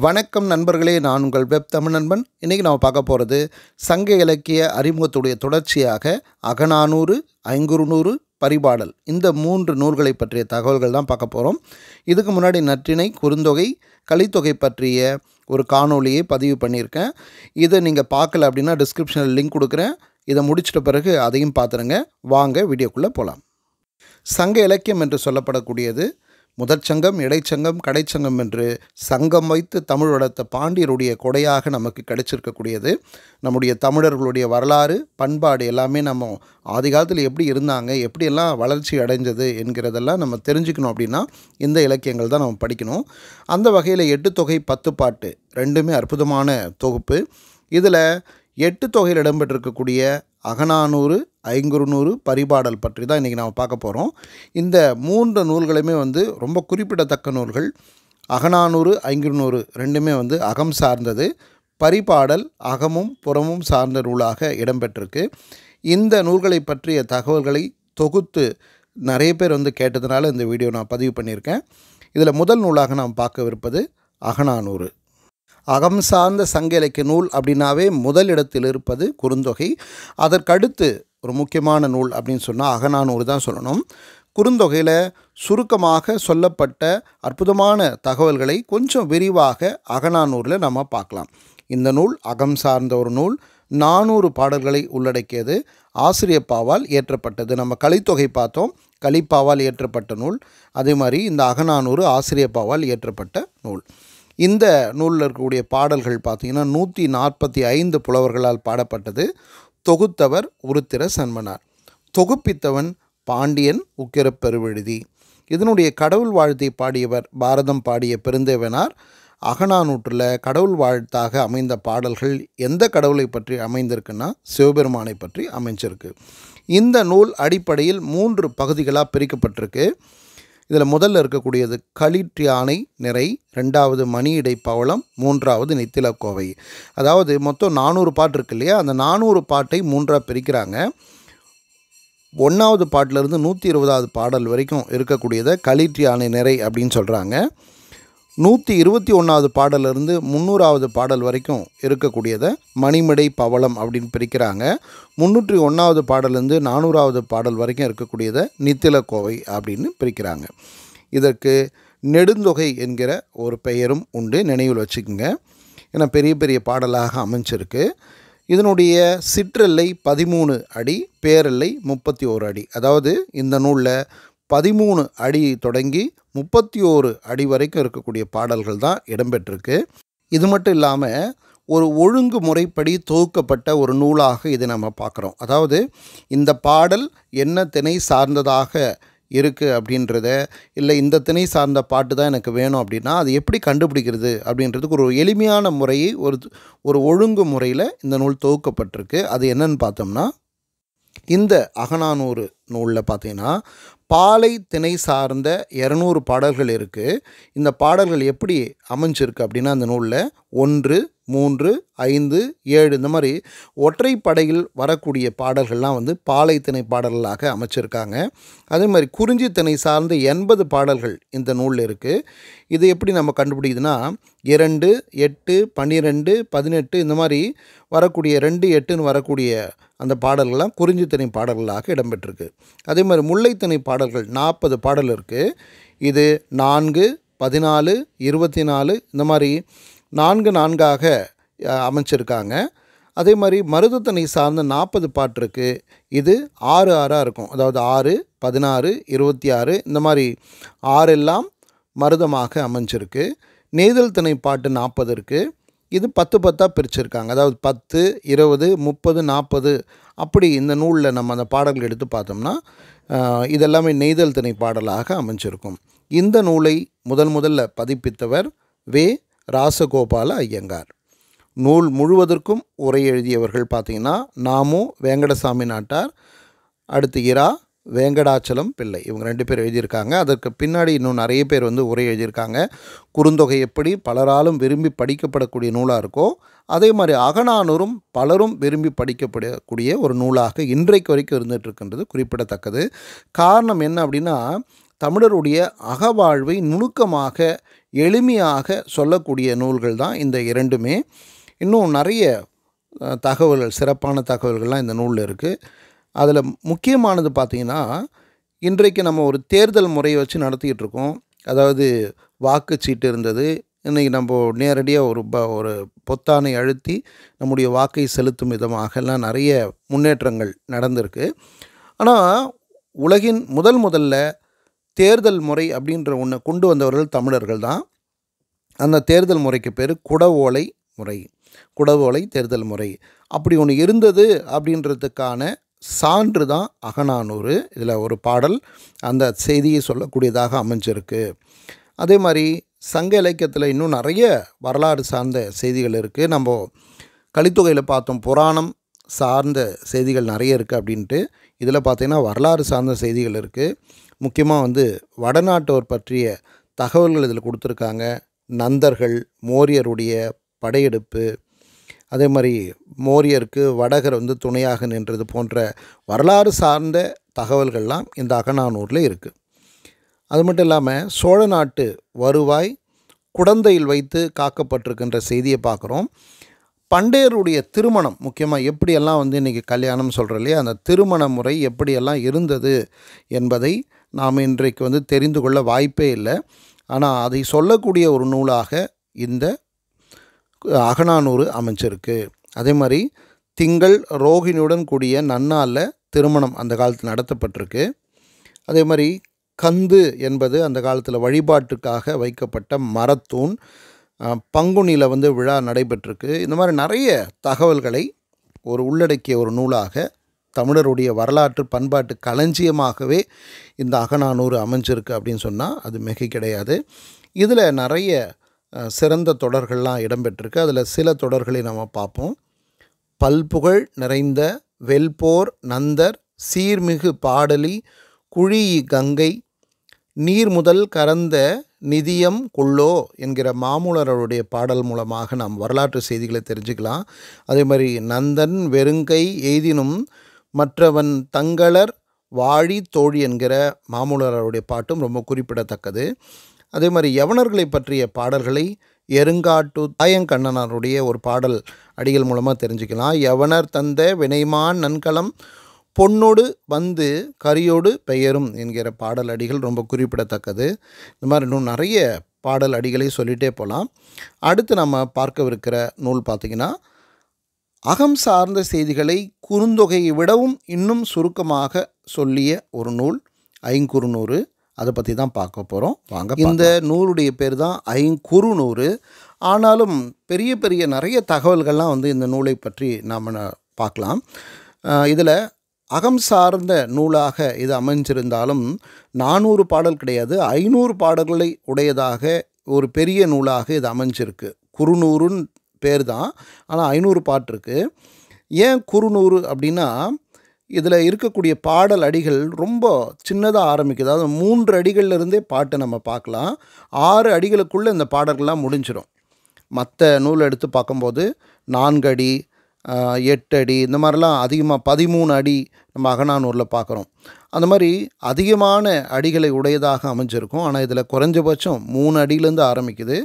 வணக்கம் நண்பர்களே நான் உங்கள் வெப் தமிழ் நண்பன். இன்றைக்கி நம்ம பார்க்க போகிறது சங்க இலக்கிய அறிமுகத்துடைய தொடர்ச்சியாக அகநானூறு ஐங்குறுநூறு பரிபாடல். இந்த மூன்று நூல்களை பற்றிய தகவல்கள் தான் பார்க்க போகிறோம் இதுக்கு முன்னாடி நற்றிணை குறுந்தொகை கலித்தொகை பற்றிய ஒரு காணொளியை பதிவு பண்ணியிருக்கேன். இதை நீங்கள் பார்க்கல அப்படின்னா டிஸ்கிரிப்ஷனில் லிங்க் கொடுக்குறேன். இதை முடிச்சிட்ட பிறகு அதையும் பார்த்துருங்க. வாங்க வீடியோக்குள்ளே போகலாம் சங்க இலக்கியம் என்று சொல்லப்படக்கூடியது முதற்சங்கம் இடைச்சங்கம் கடைச்சங்கம் என்று சங்கம் வைத்து தமிழ் வளர்த்த பாண்டியருடைய கொடையாக நமக்கு கிடைச்சிருக்கக்கூடியது. நம்முடைய தமிழர்களுடைய வரலாறு பண்பாடு எல்லாமே நம்ம ஆதிகாலத்தில் எப்படி இருந்தாங்க எப்படியெல்லாம் வளர்ச்சி அடைஞ்சது என்கிறதெல்லாம் நம்ம தெரிஞ்சுக்கணும் அப்படின்னா இந்த இலக்கியங்கள் தான் நம்ம படிக்கணும். அந்த வகையில் எட்டு தொகை பத்து பாட்டு ரெண்டுமே அற்புதமான தொகுப்பு. இதில் எட்டு தொகையில் இடம்பெற்றிருக்கக்கூடிய அகநானூறு ஐங்குறுநூறு பரிபாடல் பற்றி தான் இன்றைக்கி நாம் பார்க்க போகிறோம் இந்த மூன்று நூல்களுமே வந்து ரொம்ப குறிப்பிடத்தக்க நூல்கள். அகநானூறு ஐங்குறுநூறு ரெண்டுமே வந்து அகம் சார்ந்தது. பரிபாடல் அகமும் புறமும் சார்ந்த நூலாக இடம்பெற்றிருக்கு. இந்த நூல்களை பற்றிய தகவல்களை தொகுத்து நிறைய பேர் வந்து கேட்டதுனால இந்த வீடியோ நான் பதிவு பண்ணியிருக்கேன். இதில் முதல் நூலாக நாம் பார்க்கவிருப்பது அகநானூறு. அகம் சார்ந்த சங்க இலக்கிய நூல் அப்படின்னாவே முதல் இடத்தில் இருப்பது குறுந்தொகை. அதற்கடுத்து ஒரு முக்கியமான நூல் அப்படின்னு சொன்னால் அகநானூறு தான் சொல்லணும். குறுந்தொகையில் சுருக்கமாக சொல்லப்பட்ட அற்புதமான தகவல்களை கொஞ்சம் விரிவாக அகநானூரில் நம்ம பார்க்கலாம். இந்த நூல் அகம் சார்ந்த ஒரு நூல். நானூறு பாடல்களை உள்ளடக்கியது. ஆசிரியப்பாவால் ஏற்றப்பட்டது நம்ம கலித்தொகை பார்த்தோம். கலிப்பாவால் ஏற்றப்பட்ட நூல். அதே மாதிரி இந்த அகநானூறு ஆசிரியப்பாவால் ஏற்றப்பட்ட நூல். இந்த நூலில் இருக்கக்கூடிய பாடல்கள் பார்த்திங்கன்னா நூற்றி நாற்பத்தி ஐந்து புலவர்களால் பாடப்பட்டது. தொகுத்தவர் உருத்திர சன்மனார் தொகுப்பித்தவன் பாண்டியன் உக்கிரப்பெருவெழுதி இதனுடைய கடவுள் வாழ்த்தை பாடியவர் பாரதம் பாடிய பெருந்தேவனார். அகநானூற்றில் கடவுள் வாழ்த்தாக அமைந்த பாடல்கள் எந்த கடவுளை பற்றி அமைந்திருக்குன்னா சிவபெருமானை பற்றி அமைஞ்சிருக்கு. இந்த நூல் அடிப்படையில் மூன்று பகுதிகளாக பிரிக்கப்பட்டிருக்கு. இதில் முதல்ல இருக்கக்கூடியது களிற்றியானை நிறை ரெண்டாவது மணியிடை பவளம் மூன்றாவது நித்திலக்கோவை அதாவது மொத்தம் நானூறு பாட்டு இருக்கு இல்லையா? அந்த நானூறு பாட்டை மூன்றாக பிரிக்கிறாங்க. ஒன்றாவது பாட்டிலிருந்து நூற்றி இருபதாவது பாடல் வரைக்கும் இருக்கக்கூடியதை களிற்றியானை நிறை அப்படின்னு சொல்கிறாங்க நூற்றி இருபத்தி ஒன்றாவது பாடலிருந்து முந்நூறாவது பாடல் வரைக்கும் இருக்கக்கூடியதை மணிமடை பவளம் அப்படின்னு பிரிக்கிறாங்க. முந்நூற்றி ஒன்றாவது பாடலேருந்து நானூறாவது பாடல் வரைக்கும் இருக்கக்கூடியதை நித்திலக்கோவை அப்படின்னு பிரிக்கிறாங்க. இதற்கு நெடுந்தொகை என்கிற ஒரு பெயரும் உண்டு நினைவில் வச்சுக்கோங்க. ஏன்னா பெரிய பெரிய பாடலாக அமைஞ்சிருக்கு. இதனுடைய சிற்றெல்லை பதிமூணு அடி பேரெல்லை முப்பத்தி ஓரு அடி. அதாவது இந்த நூலில் பதிமூணு அடி தொடங்கி முப்பத்தி ஓரு அடி வரைக்கும் இருக்கக்கூடிய பாடல்கள் தான் இடம்பெற்றிருக்கு. இது மட்டும் இல்லாமல் ஒரு ஒழுங்கு முறைப்படி தொகுக்கப்பட்ட ஒரு நூலாக இதை நம்ம பார்க்குறோம். அதாவது இந்த பாடல் என்ன திணை சார்ந்ததாக இருக்குது அப்படின்றத இல்லை இந்த திணை சார்ந்த பாட்டு தான் எனக்கு வேணும் அப்படின்னா அது எப்படி கண்டுபிடிக்கிறது அப்படின்றதுக்கு ஒரு எளிமையான முறையை ஒரு ஒரு ஒழுங்கு முறையில் இந்த நூல் தொகுக்கப்பட்டிருக்கு. அது என்னன்னு பார்த்தோம்னா இந்த அகநானூறு நூலில் பார்த்தீங்கன்னா பாலை திணை சார்ந்த இரநூறு பாடல்கள் இருக்குது இந்த பாடல்கள் எப்படி அமைஞ்சிருக்கு அப்படின்னா அந்த நூலில் ஒன்று மூன்று ஐந்து ஏழு இந்த மாதிரி ஒற்றைப்படையில் வரக்கூடிய பாடல்கள்லாம் வந்து பாலை திணை பாடல்களாக அமைச்சிருக்காங்க. அதே மாதிரி குறிஞ்சி திணை சார்ந்த எண்பது பாடல்கள் இந்த நூலில் இருக்குது இது எப்படி நம்ம கண்டுபிடிக்குதுன்னா இரண்டு எட்டு பன்னிரெண்டு பதினெட்டு இந்த மாதிரி வரக்கூடிய ரெண்டு எட்டுன்னு வரக்கூடிய அந்த பாடல்கள்லாம் குறிஞ்சி திணை பாடல்களாக இடம்பெற்றிருக்கு. அதே மாதிரி முல்லைத்திணை பாடல்கள் நாற்பது பாடல் இருக்குது இது நான்கு பதினாலு இருபத்தி நாலு இந்த மாதிரி நான்கு நான்காக அமைச்சிருக்காங்க. அதே மாதிரி மருதத்தனை சார்ந்த நாற்பது பாட்டு இருக்குது இது ஆறு ஆறாக இருக்கும். அதாவது ஆறு பதினாறு இருபத்தி ஆறு இந்த மாதிரி ஆறெல்லாம் மருதமாக அமைஞ்சிருக்கு. நெய்தல் திணை பாட்டு நாற்பது இருக்குது இது பத்து பத்தாக பிரிச்சிருக்காங்க. அதாவது பத்து இருபது முப்பது நாற்பது அப்படி இந்த நூலில் நம்ம அந்த பாடல்கள் எடுத்து பார்த்தோம்னா இதெல்லாமே நெய்தல் திணை பாடலாக அமைஞ்சிருக்கும். இந்த நூலை முதல் முதல்ல பதிப்பித்தவர் வே ராசகோபால ஐயங்கார். நூல் முழுவதற்கும் உரை எழுதியவர்கள் பார்த்திங்கன்னா நாமு வேங்கடசாமி நாட்டார் அடுத்து இரா வேங்கடாச்சலம் பிள்ளை. இவங்க ரெண்டு பேர் எழுதியிருக்காங்க. அதற்கு பின்னாடி இன்னும் நிறைய பேர் வந்து உரை எழுதியிருக்காங்க. குறுந்தொகை எப்படி பலராலும் விரும்பி படிக்கப்படக்கூடிய நூலாக இருக்கோ அதே மாதிரி அகநானூரும் பலரும் விரும்பி படிக்கப்படக்கூடிய ஒரு நூலாக இன்றைக்கு வரைக்கும் இருந்துகிட்ருக்கின்றது குறிப்பிடத்தக்கது. காரணம் என்ன அப்படின்னா தமிழருடைய அகவாழ்வை நுணுக்கமாக எளிமையாக சொல்லக்கூடிய நூல்கள் தான் இந்த இரண்டுமே. இன்னும் நிறைய தகவல்கள் சிறப்பான தகவல்கள்லாம் இந்த நூலில் இருக்குது அதில் முக்கியமானது பார்த்திங்கன்னா இன்றைக்கு நம்ம ஒரு தேர்தல் முறையை வச்சு நடத்திக்கிட்டு இருக்கோம். அதாவது வாக்குச்சீட்டு இருந்தது. இன்றைக்கி நம்ம நேரடியாக ஒரு ப ஒரு பொத்தானை அழுத்தி நம்முடைய வாக்கை செலுத்தும் விதமாகலாம் நிறைய முன்னேற்றங்கள் நடந்திருக்கு. ஆனால் உலகின் முதல் முதல்ல தேர்தல் முறை அப்படின்ற ஒன்று கொண்டு வந்தவர்கள் தமிழர்கள் தான். அந்த தேர்தல் முறைக்கு பேர் குடவோலை முறை. குடவோலை தேர்தல் முறை. அப்படி ஒன்று இருந்தது அப்படின்றதுக்கான சான்று தான் அகநானூறு. இதில் ஒரு பாடல் அந்த செய்தியை சொல்லக்கூடியதாக அமைஞ்சிருக்கு. அதே மாதிரி சங்க இலக்கியத்தில் இன்னும் நிறைய வரலாறு சார்ந்த செய்திகள் இருக்குது நம்ம கலித்தொகையில் பார்த்தோம் புராணம் சார்ந்த செய்திகள் நிறைய இருக்குது அப்படின்ட்டு. இதில் பார்த்திங்கன்னா வரலாறு சார்ந்த செய்திகள் இருக்குது முக்கியமாக வந்து வடநாட்டோர் பற்றிய தகவல்கள் இதில் கொடுத்துருக்காங்க. நந்தர்கள் மோரியருடைய படையெடுப்பு அதே மாதிரி மோரியருக்கு வடகர் வந்து துணையாக நின்றது போன்ற வரலாறு சார்ந்த தகவல்கள்லாம் இந்த அகநானூரில் இருக்குது அது மட்டும் இல்லாமல் சோழ நாட்டு வருவாய் குடந்தையில் வைத்து காக்கப்பட்டிருக்கின்ற செய்தியை பார்க்குறோம். பண்டையருடைய திருமணம் முக்கியமாக எப்படியெல்லாம் வந்து இன்றைக்கி கல்யாணம் சொல்கிற இல்லையா? அந்த திருமண முறை எப்படியெல்லாம் இருந்தது என்பதை நாம் இன்றைக்கு வந்து தெரிந்து கொள்ள வாய்ப்பே இல்லை. ஆனால் அதை சொல்லக்கூடிய ஒரு நூலாக இந்த அகநானூறு அமைஞ்சிருக்கு. அதே மாதிரி திங்கள் ரோகிணியுடன் கூடிய நன்னாளில் திருமணம் அந்த காலத்தில் நடத்தப்பட்டிருக்கு. அதே மாதிரி கந்து என்பது அந்த காலத்தில் வழிபாட்டுக்காக வைக்கப்பட்ட மரத்தூண். பங்குனியில் வந்து விழா நடைபெற்றிருக்கு. இந்த மாதிரி நிறைய தகவல்களை ஒரு உள்ளடக்கிய ஒரு நூலாக தமிழருடைய வரலாற்று பண்பாட்டு களஞ்சியமாகவே இந்த அகநானூறு அமைஞ்சிருக்கு அப்படின்னு சொன்னால் அது மிக கிடையாது. இதில் நிறைய சிறந்த தொடர்கள்லாம் இடம்பெற்றிருக்கு. அதில் சில தொடர்களை நம்ம பார்ப்போம். பல்புகழ் நிறைந்த வெல்போர் நந்தர் சீர்மிகு பாடலி குழி கங்கை நீர் முதல் கறந்த நிதியம் கொள்ளோ என்கிற மாமூலருடைய பாடல் மூலமாக நாம் வரலாற்று செய்திகளை தெரிஞ்சுக்கலாம். அதே மாதிரி நந்தன் வெறுங்கை எய்தினும் மற்றவன் தங்களர் வாழி தோழி என்கிற மாமூலருடைய பாட்டும் ரொம்ப குறிப்பிடத்தக்கது. அதே மாதிரி யவனர்களை பற்றிய பாடல்களை எருங்காட்டு தாயங்கண்ணனாருடைய ஒரு பாடல் அடிகள் மூலமாக தெரிஞ்சுக்கலாம். யவனர் தந்த வினைமான் நன்கலம் பொன்னோடு வந்து கரியோடு பெயரும் என்கிற பாடல் அடிகள் ரொம்ப குறிப்பிடத்தக்கது. இந்த மாதிரி இன்னும் நிறைய பாடல் அடிகளை சொல்லிகிட்டே போகலாம் அடுத்து நம்ம பார்க்கவிருக்கிற நூல் பார்த்திங்கன்னா அகம் சார்ந்த செய்திகளை குறுந்தொகையை விடவும் இன்னும் சுருக்கமாக சொல்லிய ஒரு நூல் ஐங்குறுநூறு. அதை பற்றி தான் பார்க்க போகிறோம் வாங்க இந்த நூலுடைய பேர் தான் ஐங்குறுநூறு. ஆனாலும் பெரிய பெரிய நிறைய தகவல்கள்லாம் வந்து இந்த நூலை பற்றி நாம் பார்க்கலாம். இதில் அகம் சார்ந்த நூலாக இது அமைஞ்சிருந்தாலும் நானூறு பாடல் கிடையாது. ஐநூறு பாடல்களை உடையதாக ஒரு பெரிய நூலாக இது அமைஞ்சிருக்கு. குறுநூறுன்னு பேர் தான். ஆனால் ஐநூறு பாட்டு இருக்குது ஏன் குறுநூறு அப்படின்னா இதில் இருக்கக்கூடிய பாடல் அடிகள் ரொம்ப சின்னதாக ஆரம்பிக்குது. அதாவது மூன்று அடிகள்லேருந்தே பாட்டை நம்ம பார்க்கலாம். ஆறு அடிகளுக்குள்ளே இந்த பாடல்கள்லாம் முடிஞ்சிடும் மற்ற நூல் எடுத்து பார்க்கும்போது நான்கு அடி எட்டு அடி இந்த மாதிரிலாம் அதிகமாக பதிமூணு அடி நம்ம அகநானூரில் பார்க்குறோம். அந்த மாதிரி அதிகமான அடிகளை உடையதாக அமைஞ்சிருக்கும். ஆனால் இதில் குறைஞ்சபட்சம் மூணு அடியிலேருந்து ஆரம்பிக்குது.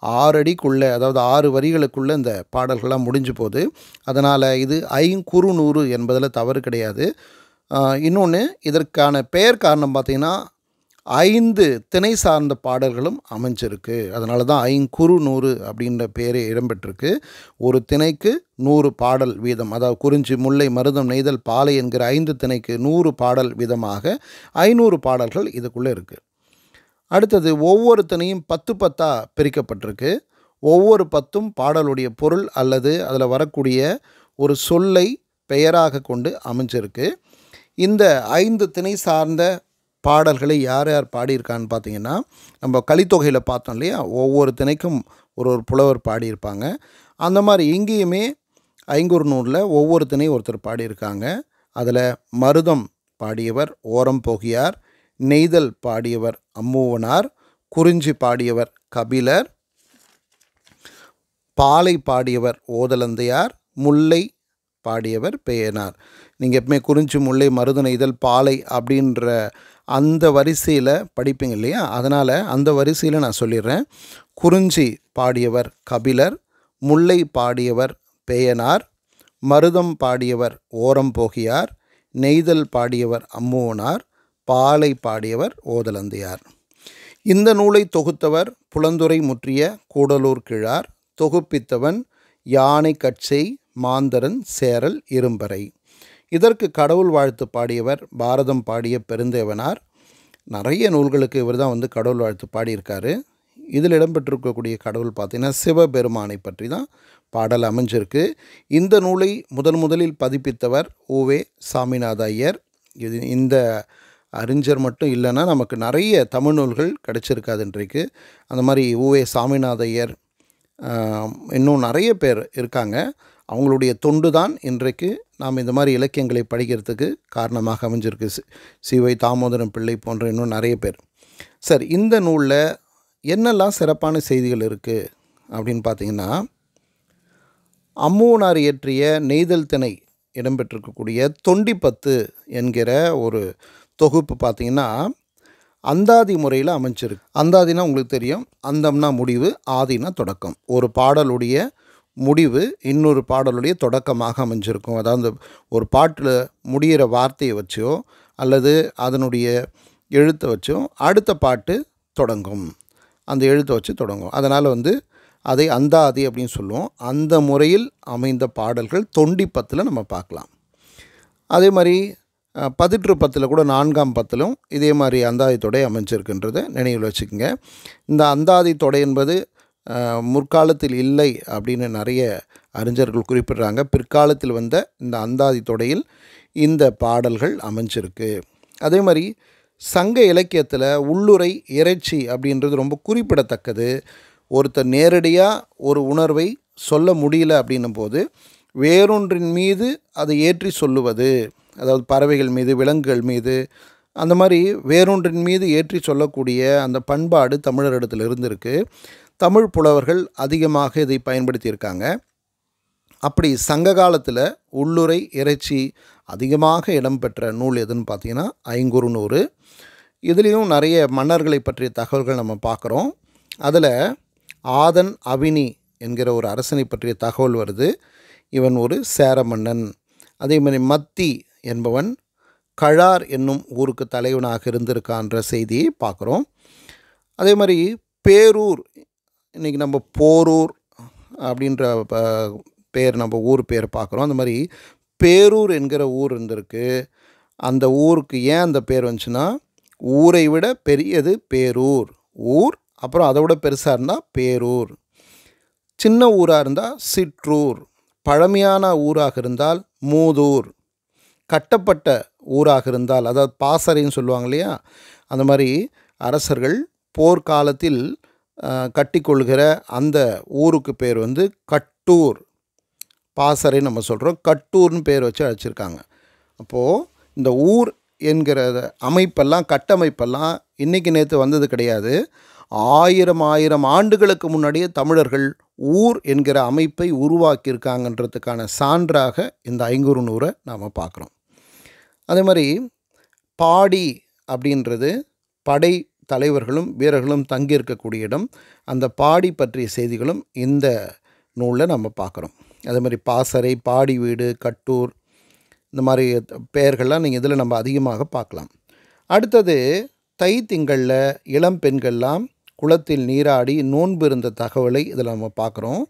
ஆறு அடிக்குள்ளே அதாவது ஆறு வரிகளுக்குள்ளே இந்த பாடல்கள்லாம் முடிஞ்சு போகுது. அதனால் இது ஐங்குறுநூறு என்பதில் தவறு கிடையாது. இன்னொன்று இதற்கான பெயர் காரணம் பார்த்திங்கன்னா ஐந்து திணை சார்ந்த பாடல்களும் அமைஞ்சிருக்கு. அதனால தான் ஐங்குறு நூறு அப்படின்ற பேரே இடம்பெற்றிருக்கு. ஒரு திணைக்கு நூறு பாடல் வீதம் அதாவது குறிஞ்சி முல்லை மருதம் நெய்தல் பாலை என்கிற ஐந்து திணைக்கு நூறு பாடல் வீதமாக ஐநூறு பாடல்கள் இதுக்குள்ளே இருக்குது அடுத்தது ஒவ்வொருத்தனையும் பத்து பத்தாக பிரிக்கப்பட்டிருக்கு. ஒவ்வொரு பத்தும் பாடலுடைய பொருள் அல்லது அதில் வரக்கூடிய ஒரு சொல்லை பெயராக கொண்டு அமைஞ்சிருக்கு. இந்த ஐந்து திணை சார்ந்த பாடல்களை யார் யார் பாடியிருக்கான்னு பார்த்தீங்கன்னா நம்ம கலித்தொகையில் பார்த்தோம் இல்லையா? ஒவ்வொரு திணைக்கும் ஒரு ஒரு புலவர் பாடியிருப்பாங்க. அந்த மாதிரி இங்கேயுமே ஐங்கூர் நூலில் ஒவ்வொரு திணை ஒருத்தர் பாடியிருக்காங்க. அதில் மருதம் பாடியவர் ஓரம் போகியார் நெய்தல் பாடியவர் அம்மூவனார் குறிஞ்சி பாடியவர் கபிலர் பாலை பாடியவர் ஓதலந்தையார் முல்லை பாடியவர் பெயனார். நீங்கள் எப்பவுமே குறிஞ்சி முல்லை மருதனை இதழ் பாலை அப்படின்ற அந்த வரிசையில் படிப்பீங்க இல்லையா? அதனால் அந்த வரிசையில் நான் சொல்லிடுறேன். குறிஞ்சி பாடியவர் கபிலர் முல்லை பாடியவர் பேயனார் மருதம் பாடியவர் ஓரம் போகியார் நெய்தல் பாடியவர் அம்முவனார் பாலை பாடியவர் ஓதலந்தையார். இந்த நூலை தொகுத்தவர் புலந்துரை முற்றிய கூடலூர் கிழார் தொகுப்பித்தவன் யானை கட்சை மாந்தரன் சேரல் இரும்பறை. இதற்கு கடவுள் வாழ்த்து பாடியவர் பாரதம் பாடிய பெருந்தேவனார். நிறைய நூல்களுக்கு இவர் தான் வந்து கடவுள் வாழ்த்து பாடியிருக்காரு. இதில் இடம்பெற்றிருக்கக்கூடிய கடவுள் பார்த்திங்கன்னா சிவபெருமானை பற்றி தான் பாடல் அமைஞ்சிருக்கு. இந்த நூலை முதன் முதலில் பதிப்பித்தவர் ஓவே சாமிநாத ஐயர். இது இந்த அறிஞர் மட்டும் இல்லைன்னா நமக்கு நிறைய தமிழ் நூல்கள் கிடச்சிருக்காது இன்றைக்கு. அந்த மாதிரி ஊவே சாமிநாதையர் இன்னும் நிறைய பேர் இருக்காங்க. அவங்களுடைய தொண்டு தான் இன்றைக்கு நாம் இந்த மாதிரி இலக்கியங்களை படிக்கிறதுக்கு காரணமாக அமைஞ்சிருக்கு. சி சிவை தாமோதரம் பிள்ளை போன்ற இன்னும் நிறைய பேர். சார் இந்த நூலில் என்னெல்லாம் சிறப்பான செய்திகள் இருக்குது அப்படின்னு பார்த்தீங்கன்னா அம்மூனார் இயற்றிய நெய்தல் திணை இடம்பெற்றிருக்கக்கூடிய தொண்டிப்பத்து என்கிற ஒரு தொகுப்பு பார்த்திங்கன்னா அந்தாதி முறையில் அமைஞ்சிருக்கு. அந்தாதினா உங்களுக்கு தெரியும் அந்தம்னா முடிவு ஆதினா தொடக்கம். ஒரு பாடலுடைய முடிவு இன்னொரு பாடலுடைய தொடக்கமாக அமைஞ்சிருக்கும். அதாவது ஒரு பாட்டில் முடிகிற வார்த்தையை வச்சோ அல்லது அதனுடைய எழுத்தை வச்சோ அடுத்த பாட்டு தொடங்கும். அந்த எழுத்தை வச்சு தொடங்கும். அதனால் வந்து அதை அந்தாதி அப்படின்னு சொல்லுவோம். அந்த முறையில் அமைந்த பாடல்கள் தொண்டிப்பத்தில் நம்ம பார்க்கலாம். அதே மாதிரி பதிற்று பத்தில் கூட நான்காம் பத்திலும் இதே மாதிரி அந்தாதி தொடை அமைஞ்சிருக்குன்றதை. நினைவில் வச்சுக்கோங்க. இந்த அந்தாதி தொடை என்பது முற்காலத்தில் இல்லை அப்படின்னு நிறைய அறிஞர்கள் குறிப்பிடுறாங்க. பிற்காலத்தில் வந்த இந்த அந்தாதி தொடையில் இந்த பாடல்கள் அமைஞ்சிருக்கு. அதே மாதிரி சங்க இலக்கியத்தில் உள்ளுரை இறைச்சி அப்படின்றது ரொம்ப குறிப்பிடத்தக்கது. ஒருத்தர் நேரடியாக ஒரு உணர்வை சொல்ல முடியல அப்படின்னும் போது வேறொன்றின் மீது அதை ஏற்றி சொல்லுவது. அதாவது பறவைகள் மீது விலங்குகள் மீது அந்த மாதிரி வேறொன்றின் மீது ஏற்றி சொல்லக்கூடிய அந்த பண்பாடு தமிழரிடத்தில் இருந்திருக்கு. தமிழ் புலவர்கள் அதிகமாக இதை பயன்படுத்தியிருக்காங்க. அப்படி சங்க காலத்தில் உள்ளுரை இறைச்சி அதிகமாக இடம்பெற்ற நூல் எதுன்னு பார்த்தீங்கன்னா ஐங்குறுநூறு. இதுலேயும் நிறைய மன்னர்களை பற்றிய தகவல்கள் நம்ம பார்க்குறோம். அதில் ஆதன் அவினி என்கிற ஒரு அரசனை பற்றிய தகவல் வருது. இவன் ஒரு சேர மன்னன் அதே மாதிரி மத்தி என்பவன் கழார் என்னும் ஊருக்கு தலைவனாக இருந்திருக்கான்ற செய்தியை பார்க்குறோம். அதே மாதிரி பேரூர் இன்றைக்கி நம்ம போரூர் அப்படின்ற பேர் நம்ம ஊர் பேர் பார்க்குறோம். அந்த மாதிரி பேரூர் என்கிற ஊர் இருந்திருக்கு. அந்த ஊருக்கு ஏன் அந்த பேர் வந்துச்சுன்னா ஊரை விட பெரியது பேரூர். ஊர் அப்புறம் அதை விட பெருசாக இருந்தால் பேரூர். சின்ன ஊராக இருந்தால் சிற்றூர். பழமையான ஊராக இருந்தால் மூதூர். கட்டப்பட்ட ஊராக இருந்தால் அதாவது பாசறைன்னு சொல்லுவாங்க இல்லையா? அந்த மாதிரி அரசர்கள் போர்க்காலத்தில் கட்டிக்கொள்கிற அந்த ஊருக்கு பேர் வந்து கட்டூர். பாசறை நம்ம சொல்கிறோம் கட்டூர்னு பேர் வச்சு அழைச்சிருக்காங்க. அப்போது இந்த ஊர் என்கிற அமைப்பெல்லாம் கட்டமைப்பெல்லாம் இன்றைக்கி நேற்று வந்தது கிடையாது. ஆயிரம் ஆயிரம் ஆண்டுகளுக்கு முன்னாடியே தமிழர்கள் ஊர் என்கிற அமைப்பை உருவாக்கியிருக்காங்கன்றதுக்கான சான்றாக இந்த ஐங்குறு நூறை நாம் பார்க்குறோம். அதே மாதிரி பாடி அப்படின்றது படை தலைவர்களும் வீரர்களும் தங்கியிருக்கக்கூடிய இடம். அந்த பாடி பற்றிய செய்திகளும் இந்த நூலில் நம்ம பார்க்குறோம். அதே மாதிரி பாசறை பாடி வீடு கட்டூர் இந்த மாதிரி பெயர்கள்லாம் நீங்கள் இதில் நம்ம அதிகமாக பார்க்கலாம். அடுத்தது தை திங்களில் இளம் பெண்கள்லாம் குளத்தில் நீராடி நோன்பு இருந்த தகவலை இதில் நம்ம பார்க்குறோம்.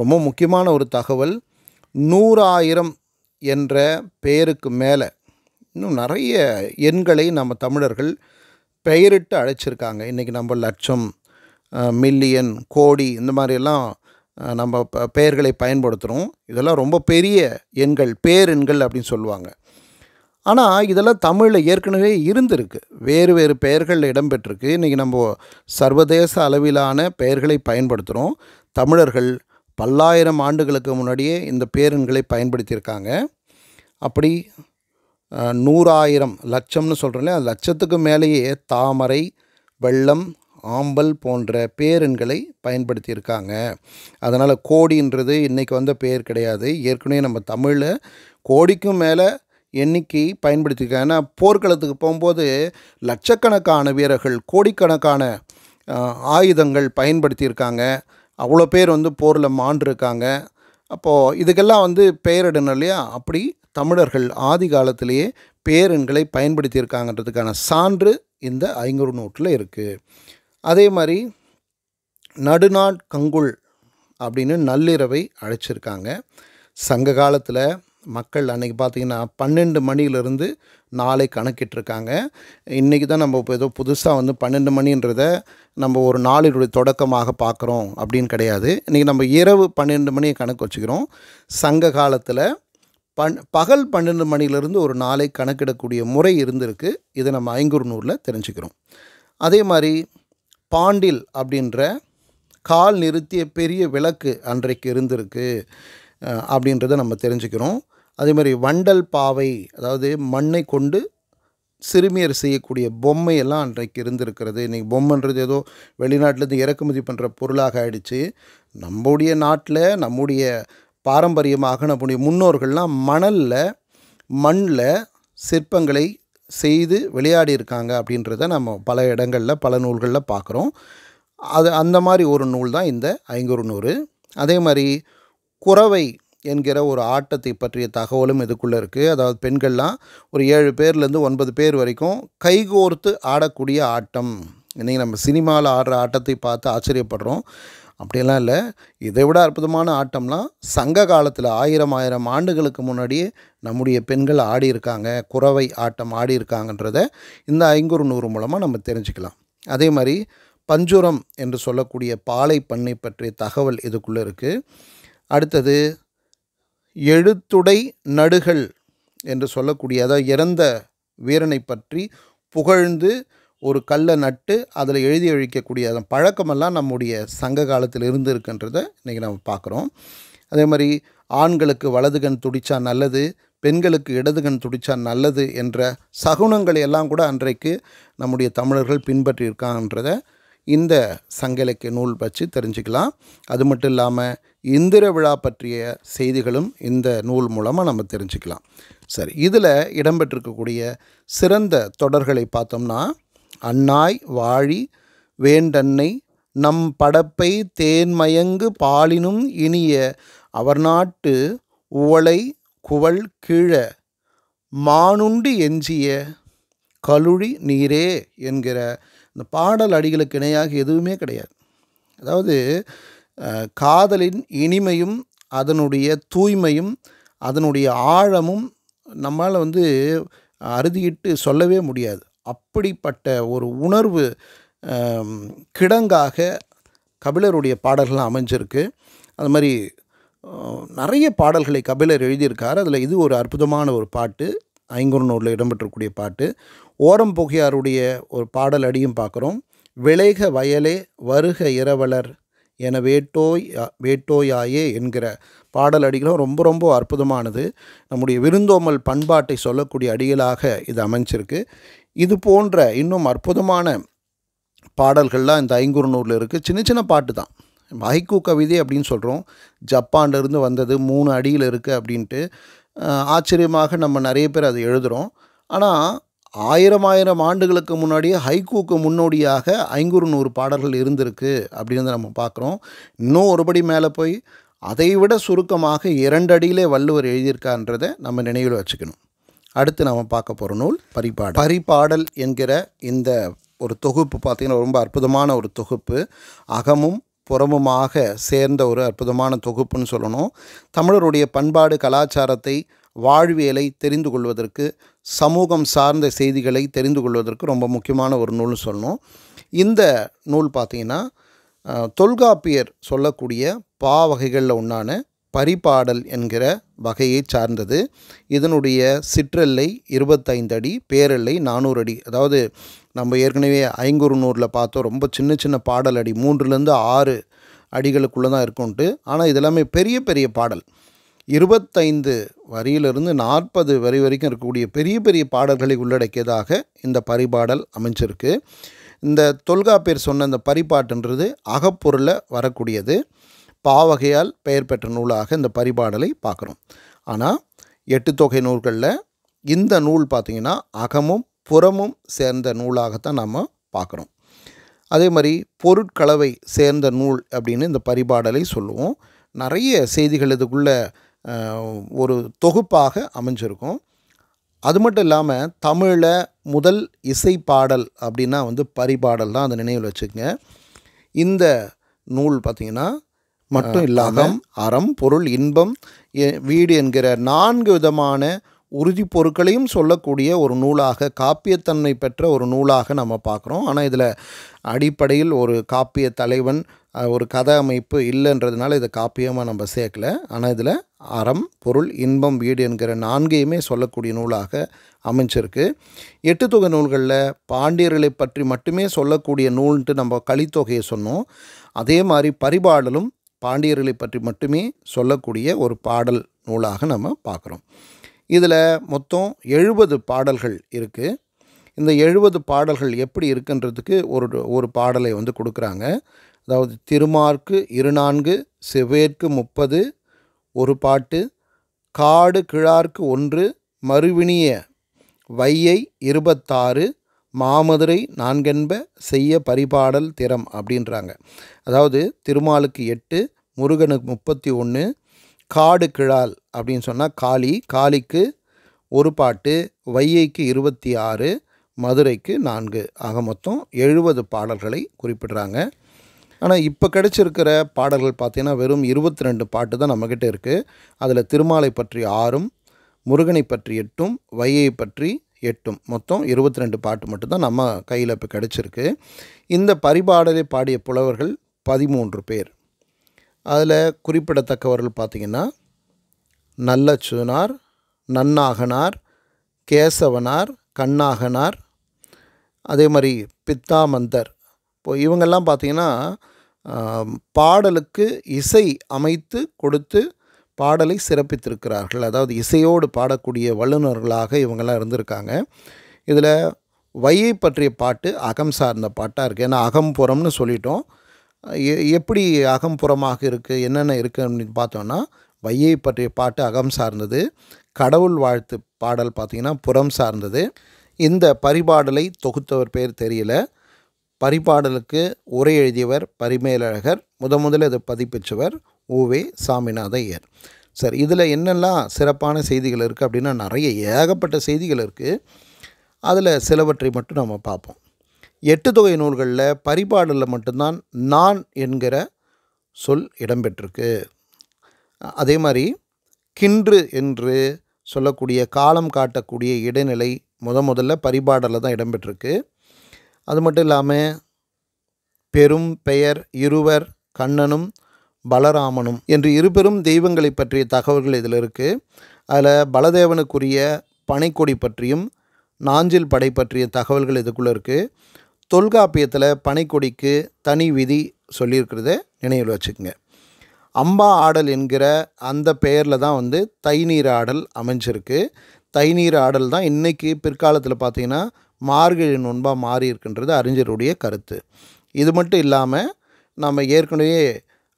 ரொம்ப முக்கியமான ஒரு தகவல் நூறாயிரம் என்ற பெயருக்கு மேலே இன்னும் நிறைய எண்களை நம்ம தமிழர்கள் பெயரிட்டு அழைச்சிருக்காங்க. இன்றைக்கி நம்ம லட்சம் மில்லியன் கோடி இந்த மாதிரியெல்லாம் நம்ம ப பெயர்களை பயன்படுத்துகிறோம் இதெல்லாம் ரொம்ப பெரிய எண்கள் பேரெண்கள் அப்படின்னு சொல்லுவாங்க. ஆனால் இதெல்லாம் தமிழில் ஏற்கனவே இருந்திருக்கு. வேறு வேறு பெயர்களில் இடம்பெற்றிருக்கு. இன்றைக்கி நம்ம சர்வதேச அளவிலான பெயர்களை பயன்படுத்துகிறோம் தமிழர்கள் பல்லாயிரம் ஆண்டுகளுக்கு முன்னாடியே இந்த பேரெண்களை பயன்படுத்தியிருக்காங்க. அப்படி நூறாயிரம் லட்சம்னு சொல்கிறோம்ல அந்த லட்சத்துக்கு மேலேயே தாமரை வெள்ளம் ஆம்பல் போன்ற பேரெண்களை பயன்படுத்தியிருக்காங்க. அதனால் கோடின்றது இன்றைக்கி வந்த பேர் கிடையாது. ஏற்கனவே நம்ம தமிழில் கோடிக்கும் மேலே எண்ணிக்கை பயன்படுத்தியிருக்காங்க. ஏன்னா போர்க்களத்துக்கு போகும்போது லட்சக்கணக்கான வீரர்கள் கோடிக்கணக்கான ஆயுதங்கள் பயன்படுத்தியிருக்காங்க. அவ்வளோ பேர் வந்து போரில் மாண்டிருக்காங்க. அப்போது இதுக்கெல்லாம் வந்து பெயரிடணும் இல்லையா? அப்படி தமிழர்கள் ஆதி காலத்திலேயே பேரெண்களை பயன்படுத்தியிருக்காங்கன்றதுக்கான சான்று இந்த ஐங்குறு நூற்றில் இருக்குது அதே மாதிரி நடுநாட் கங்குள் அப்படின்னு நள்ளிரவை அழைச்சிருக்காங்க. சங்க காலத்தில் மக்கள் அன்றைக்கி பார்த்திங்கன்னா பன்னெண்டு மணியிலிருந்து நாளை கணக்கிட்டிருக்காங்க. இன்றைக்கி தான் நம்ம இப்போ ஏதோ புதுசாக வந்து பன்னெண்டு மணின்றத நம்ம ஒரு நாளினுடைய தொடக்கமாக பார்க்குறோம் அப்படின்னு கிடையாது. இன்றைக்கி நம்ம இரவு பன்னெண்டு மணியை கணக்கு வச்சுக்கிறோம். சங்க காலத்தில் பன் பகல் பன்னெண்டு மணியிலிருந்து ஒரு நாளை கணக்கிடக்கூடிய முறை இருந்திருக்கு. இதை நம்ம ஐங்குறுநூரில் தெரிஞ்சுக்கிறோம். அதே மாதிரி பாண்டில் அப்படின்ற கால் நிறுத்திய பெரிய விளக்கு அன்றைக்கு இருந்திருக்கு அப்படின்றத நம்ம தெரிஞ்சுக்கிறோம். அதே மாதிரி வண்டல் பாவை அதாவது மண்ணை கொண்டு சிறுமியர் செய்யக்கூடிய பொம்மையெல்லாம் அன்றைக்கு இருந்திருக்கிறது. இன்றைக்கி பொம்மைன்றது ஏதோ வெளிநாட்டிலேருந்து இறக்குமதி பண்ணுற பொருளாக ஆயிடுச்சு. நம்முடைய நாட்டில் நம்முடைய பாரம்பரியமாக நம்முடைய முன்னோர்கள்லாம் மணலில் மண்ணில் சிற்பங்களை செய்து விளையாடி இருக்காங்க அப்படின்றத நம்ம பல இடங்களில் பல நூல்களில் பார்க்குறோம். அது அந்த மாதிரி ஒரு நூல் தான் இந்த ஐங்குறு நூறு அதே மாதிரி குறவை என்கிற ஒரு ஆட்டத்தை பற்றிய தகவலும் இதுக்குள்ளே இருக்குது அதாவது பெண்கள்லாம் ஒரு ஏழு பேர்லேருந்து ஒன்பது பேர் வரைக்கும் கைகோர்த்து ஆடக்கூடிய ஆட்டம். இன்றைக்கி நம்ம சினிமாவில் ஆடுற ஆட்டத்தை பார்த்து ஆச்சரியப்படுறோம். அப்படியெல்லாம் இல்லை. இதை விட அற்புதமான ஆட்டம்லாம் சங்க காலத்தில் ஆயிரம் ஆயிரம் ஆண்டுகளுக்கு முன்னாடியே நம்முடைய பெண்கள் ஆடியிருக்காங்க குறவை ஆட்டம் ஆடி இருக்காங்கன்றத இந்த ஐங்குறு நூறு மூலமாக நம்ம தெரிஞ்சுக்கலாம். அதே மாதிரி பஞ்சுரம் என்று சொல்லக்கூடிய பாலை பண்ணை பற்றிய தகவல் இதுக்குள்ளே இருக்குது அடுத்தது எழுத்துடை நடுகள் என்று சொல்லக்கூடிய அதாவது இறந்த வீரனை பற்றி புகழ்ந்து ஒரு கல்லை நட்டு அதில் எழுதி அழிக்கக்கூடிய அதன் பழக்கமெல்லாம் நம்முடைய சங்க காலத்தில் இருந்து இருக்குன்றதை இன்றைக்கி நம்ம பார்க்குறோம். அதே மாதிரி ஆண்களுக்கு வலது கண் துடிச்சா நல்லது பெண்களுக்கு இடது கண் துடிச்சா நல்லது என்ற சகுனங்களை எல்லாம் கூட அன்றைக்கு நம்முடைய தமிழர்கள் பின்பற்றியிருக்காங்கன்றத இந்த சங்க இலக்கிய நூல் வச்சு தெரிஞ்சுக்கலாம். அது மட்டும் இல்லாமல் இந்திர விழா பற்றிய செய்திகளும் இந்த நூல் மூலமாக நம்ம தெரிஞ்சுக்கலாம். சரி இதில் இடம்பெற்றிருக்கக்கூடிய சிறந்த தொடர்களை பார்த்தோம்னா அன்னாய் வாழி வேண்டன்னை நம் படப்பை தேன்மயங்கு பாலினும் இனிய அவர் நாட்டு உவளை குவள் கீழ மானுண்டு எஞ்சிய கழுழி நீரே என்கிற இந்த பாடல் அடிகளுக்கு இணையாக எதுவுமே கிடையாது. அதாவது காதலின் இனிமையும் அதனுடைய தூய்மையும் அதனுடைய ஆழமும் நம்மால் வந்து அறுதியிட்டு சொல்லவே முடியாது. அப்படிப்பட்ட ஒரு உணர்வு கிடங்காக கபிலருடைய பாடல்கள் அமைஞ்சிருக்கு. அது மாதிரி நிறைய பாடல்களை கபிலர் எழுதியிருக்கார். அதில் இது ஒரு அற்புதமான ஒரு பாட்டு. ஐங்குறுநூறில் இடம்பெற்றக்கூடிய பாட்டு. ஓரம் புகையாருடைய ஒரு பாடல் அடியும் பார்க்குறோம். விளைக வயலே வருக இரவலர் என வேட்டோய் வேட்டோயாயே என்கிற பாடல் அடிகளும் ரொம்ப ரொம்ப அற்புதமானது. நம்முடைய விருந்தோமல் பண்பாட்டை சொல்லக்கூடிய அடிகளாக இது அமைஞ்சிருக்கு. இது போன்ற இன்னும் அற்புதமான பாடல்கள்லாம் இந்த ஐங்குறுநூரில் இருக்குது சின்ன சின்ன பாட்டு தான். ஹைக்கூ கவிதை அப்படின்னு சொல்கிறோம் ஜப்பான்லேருந்து வந்தது மூணு அடியில் இருக்குது அப்படின்ட்டு ஆச்சரியமாக நம்ம நிறைய பேர் அதை எழுதுகிறோம் ஆனால் ஆயிரம் ஆயிரம் ஆண்டுகளுக்கு முன்னாடியே ஹைக்கூக்கு முன்னோடியாக ஐங்குறு நூறு பாடல்கள் இருந்திருக்கு அப்படின்னு நம்ம பார்க்குறோம். இன்னும் ஒருபடி மேலே போய் அதை விட சுருக்கமாக இரண்டடியிலே வள்ளுவர் எழுதியிருக்கான்றதை நம்ம நினைவில் வச்சுக்கணும். அடுத்து நாம் பார்க்க போகிற நூல் பரிபாடல். பரிபாடல் என்கிற இந்த ஒரு தொகுப்பு பார்த்திங்கன்னா ரொம்ப அற்புதமான ஒரு தொகுப்பு. அகமும் புறமுமாக சேர்ந்த ஒரு அற்புதமான தொகுப்புன்னு சொல்லணும். தமிழருடைய பண்பாடு கலாச்சாரத்தை வாழ்வியலை தெரிந்து கொள்வதற்கு சமூகம் சார்ந்த செய்திகளை தெரிந்து கொள்வதற்கு ரொம்ப முக்கியமான ஒரு நூல்னு சொல்லணும். இந்த நூல் பார்த்திங்கன்னா தொல்காப்பியர் சொல்லக்கூடிய பா வகைகளில் ஒன்றான பரிபாடல் என்கிற வகையை சார்ந்தது. இதனுடைய சிற்றெல்லை இருபத்தைந்து அடி பேரெல்லை நானூறு அடி. அதாவது நம்ம ஏற்கனவே ஐங்குறு நூறில் பார்த்தோம். ரொம்ப சின்ன சின்ன பாடல் அடி. மூன்றுலேருந்து ஆறு அடிகளுக்குள்ளே தான் இருக்கும்ன்ட்டு ஆனால் இதெல்லாமே பெரிய பெரிய பாடல். இருபத்தைந்து வரியிலிருந்து நாற்பது வரி வரைக்கும் இருக்கக்கூடிய பெரிய பெரிய பாடல்களை உள்ளடக்கியதாக இந்த பரிபாடல் அமைஞ்சிருக்கு. இந்த தொல்காப்பியர் சொன்ன இந்த பரிபாட்டுன்றது அகப்பொருளில் வரக்கூடியது. பாவகையால் பெயர் பெற்ற நூலாக இந்த பரிபாடலை பார்க்குறோம். ஆனால் எட்டு தொகை நூல்களில் இந்த நூல் பார்த்திங்கன்னா அகமும் புறமும் சேர்ந்த நூலாகத்தான் நம்ம பார்க்குறோம். அதே மாதிரி பொருட்கலவை சேர்ந்த நூல் அப்படின்னு இந்த பரிபாடலை சொல்லுவோம். நிறைய செய்திகள் இதுக்குள்ளே ஒரு தொகுப்பாக அமைஞ்சிருக்கும். அது மட்டும் இல்லாமல் தமிழில் முதல் இசை பாடல் அப்படின்னா வந்து பரிபாடல் தான் அந்த நினைவில் வச்சுக்கோங்க. இந்த நூல் பார்த்திங்கன்னா மட்டும் இல்லாமல் அறம் பொருள் இன்பம் வீடு என்கிற நான்கு விதமான உறுதிப் பொருட்களையும் சொல்லக்கூடிய ஒரு நூலாக காப்பியத்தன்மை பெற்ற ஒரு நூலாக நம்ம பார்க்குறோம் ஆனால் இதில் அடிப்படையில் ஒரு காப்பிய தலைவன் ஒரு கதை அமைப்பு இல்லைன்றதுனால இதை காப்பியமாக நம்ம சேர்க்கல. ஆனால் இதில் அறம் பொருள் இன்பம் வீடு என்கிற நான்கையுமே சொல்லக்கூடிய நூலாக அமைஞ்சிருக்கு. எட்டு தொகை நூல்களில் பாண்டியர்களை பற்றி மட்டுமே சொல்லக்கூடிய நூல்ன்ட்டு நம்ம கலித்தொகையை சொன்னோம். அதே மாதிரி பரிபாடலும் பாண்டியர்களை பற்றி மட்டுமே சொல்லக்கூடிய ஒரு பாடல் நூலாக நம்ம பார்க்குறோம். இதில் மொத்தம் எழுபது பாடல்கள் இருக்குது இந்த எழுபது பாடல்கள் எப்படி இருக்குன்றதுக்கு ஒரு ஒரு பாடலை வந்து கொடுக்குறாங்க. அதாவது திருமார்க்கு இருநான்கு செவ்வேற்கு முப்பது ஒரு பாட்டு. காடு கிழார்க்கு ஒன்று மறுவினிய வையை இருபத்தாறு மாமதுரை நான்கென்ப செய்ய பரிபாடல் திறம் அப்படின்றாங்க. அதாவது திருமாலுக்கு எட்டு முருகனுக்கு முப்பத்தி ஒன்று காடு கிழால் அப்படின்னு சொன்னால் காளி காளிக்கு ஒரு பாட்டு வையைக்கு இருபத்தி ஆறு மதுரைக்கு நான்கு. ஆக மொத்தம் எழுபது பாடல்களை குறிப்பிடுறாங்க. ஆனால் இப்போ கிடைச்சிருக்கிற பாடல்கள் பார்த்தீங்கன்னா வெறும் இருபத்தி ரெண்டு பாட்டு தான் நம்மக்கிட்ட இருக்குது அதில் திருமாலை பற்றி ஆறும் முருகனை பற்றி எட்டும் வையை பற்றி எட்டும். மொத்தம் இருபத்தி ரெண்டு பாட்டு மட்டும்தான் நம்ம கையில் இப்போ கிடச்சிருக்கு. இந்த பரிபாடலை பாடிய புலவர்கள் பதிமூன்று பேர். அதில் குறிப்பிடத்தக்கவர்கள் பார்த்திங்கன்னா நல்லச்சுனார் நன்னாகனார் கேசவனார் கண்ணாகனார் அதே மாதிரி பித்தாமந்தர். இப்போ இவங்கெல்லாம் பார்த்திங்கன்னா பாடலுக்கு இசை அமைத்து கொடுத்து பாடலை சிறப்பித்திருக்கிறார்கள். அதாவது இசையோடு பாடக்கூடிய வல்லுநர்களாக இவங்கெல்லாம் இருந்திருக்காங்க. இதில் வையை பற்றிய பாட்டு அகம் சார்ந்த பாட்டாக இருக்குது ஏன்னா அகம்புறம்னு சொல்லிட்டோம். எ- எப்படி அகம்புறமாக இருக்குது என்னென்ன இருக்குது அப்படின்னு பார்த்தோன்னா வையை பற்றிய பாட்டு அகம் சார்ந்தது கடவுள் வாழ்த்து பாடல் பார்த்திங்கன்னா புறம் சார்ந்தது. இந்த பரிபாடலை தொகுத்தவர் பேர் தெரியல. பரிபாடலுக்கு உரை எழுதியவர் பரிமேலழகர் முத முதல்ல இதை பதிப்பிச்சவர் ஊவே சாமிநாத ஐயர் சரி இதில் என்னெல்லாம் சிறப்பான செய்திகள் இருக்குது அப்படின்னா நிறைய ஏகப்பட்ட செய்திகள் இருக்குது அதில் சிலவற்றை மட்டும் நம்ம பார்ப்போம். எட்டு தொகை நூல்களில் பரிபாடலில் மட்டும்தான் நான் என்கிற சொல் இடம்பெற்றிருக்கு. அதே மாதிரி கின்று என்று சொல்லக்கூடிய காலம் காட்டக்கூடிய இடைநிலை முத முதல்ல பரிபாடலில் தான் இடம்பெற்றிருக்கு. அது மட்டும் இல்லாமல் பெரும் பெயர் இருவர் கண்ணனும் பலராமனும் என்று இருபெரும் தெய்வங்களை பற்றிய தகவல்கள் இதில் இருக்குது அதில் பலதேவனுக்குரிய பனைக்கொடி பற்றியும் நாஞ்சில் படை பற்றிய தகவல்கள் இதுக்குள்ளே இருக்குது தொல்காப்பியத்தில் பனைக்கொடிக்கு தனி விதி சொல்லியிருக்கிறத நினைவில் வச்சுக்கோங்க. அம்பா ஆடல் என்கிற அந்த பெயரில் தான் வந்து தைநீர் ஆடல் அமைஞ்சிருக்கு. தைநீர் ஆடல் தான் இன்றைக்கி பிற்காலத்தில் பார்த்திங்கன்னா மார்கழி நோன்பாக மாறி இருக்கின்றது அறிஞருடைய கருத்து. இது மட்டும் இல்லாமல் நம்ம ஏற்கனவே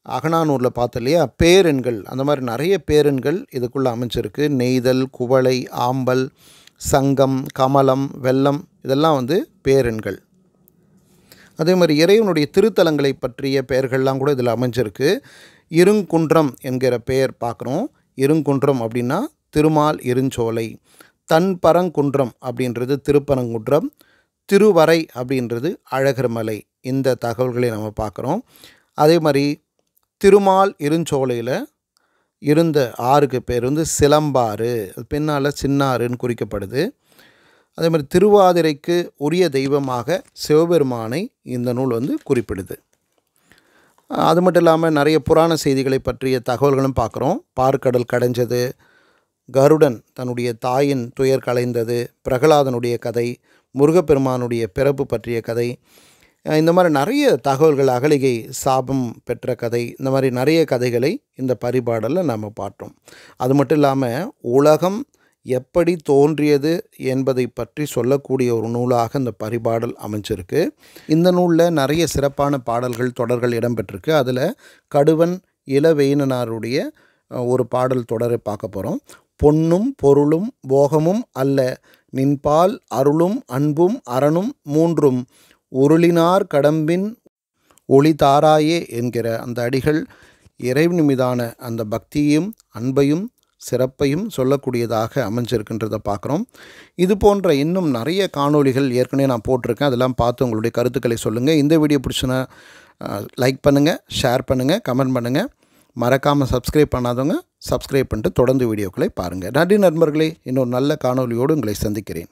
அகனானூரில் பார்த்தோம் இல்லையா? பேரெண்கள் அந்த மாதிரி நிறைய பேரெண்கள் இதுக்குள்ளே அமைஞ்சிருக்கு. நெய்தல் குவளை ஆம்பல் சங்கம் கமலம் வெள்ளம் இதெல்லாம் வந்து பேரெண்கள் அதே மாதிரி இறைவனுடைய திருத்தலங்களை பற்றிய பெயர்கள்லாம் கூட இதில் அமைஞ்சிருக்கு. இருங்குன்றம் என்கிற பெயர் பார்க்குறோம். இருங்குன்றம் அப்படின்னா திருமால் இருஞ்சோலை. தன்பரங்குன்றம் அப்படின்றது திருப்பரங்குன்றம் திருவரை அப்படின்றது அழகர்மலை இந்த தகவல்களை நம்ம பார்க்குறோம். அதே மாதிரி திருமால் இருஞ்சோலையில் இருந்த ஆறுக்கு பேர் வந்து சிலம்பாறு அது பின்னால் சின்னாறுன்னு குறிக்கப்படுது. அதே மாதிரி திருவாதிரைக்கு உரிய தெய்வமாக சிவபெருமானை இந்த நூல் வந்து குறிப்பிடுது. அது மட்டும் இல்லாமல் நிறைய புராண செய்திகளை பற்றிய தகவல்களும் பார்க்குறோம். பார்க்கடல் கடைஞ்சது கருடன் தன்னுடைய தாயின் துயர் கலைந்தது பிரகலாதனுடைய கதை முருகப்பெருமானுடைய பிறப்பு பற்றிய கதை இந்த மாதிரி நிறைய தகவல்கள் அகலிகை சாபம் பெற்ற கதை இந்த மாதிரி நிறைய கதைகளை இந்த பரிபாடலில் நம்ம பார்த்தோம். அது மட்டும் இல்லாமல் உலகம் எப்படி தோன்றியது என்பதை பற்றி சொல்லக்கூடிய ஒரு நூலாக இந்த பரிபாடல் அமைஞ்சிருக்கு. இந்த நூலில் நிறைய சிறப்பான பாடல்கள் தொடர்கள் இடம்பெற்றிருக்கு. அதில் கடுவன் இளவெயினனாருடைய ஒரு பாடல் தொடரை பார்க்க போகிறோம் பொன்னும் பொருளும் போகமும் அல்ல. நின்பால் அருளும் அன்பும் அரணும் மூன்றும். உருளினார் கடம்பின் ஒளி தாராயே என்கிற அந்த அடிகள் இறைவன் மீதான அந்த பக்தியையும் அன்பையும் சிறப்பையும் சொல்லக்கூடியதாக அமைஞ்சிருக்கின்றதை பார்க்குறோம். இது போன்ற இன்னும் நிறைய காணொளிகள் ஏற்கனவே நான் போட்டிருக்கேன். அதெல்லாம் பார்த்து உங்களுடைய கருத்துக்களை சொல்லுங்கள் இந்த வீடியோ பிடிச்சுன்னா லைக் பண்ணுங்கள் ஷேர் பண்ணுங்கள் கமெண்ட் பண்ணுங்கள் மறக்காமல் சப்ஸ்கிரைப் பண்ணாதவங்க சப்ஸ்கிரைப் பண்ணிட்டு தொடர்ந்து வீடியோக்களை பாருங்கள் நன்றி நண்பர்களே. இன்னொரு நல்ல காணொளியோடு உங்களை சந்திக்கிறேன்.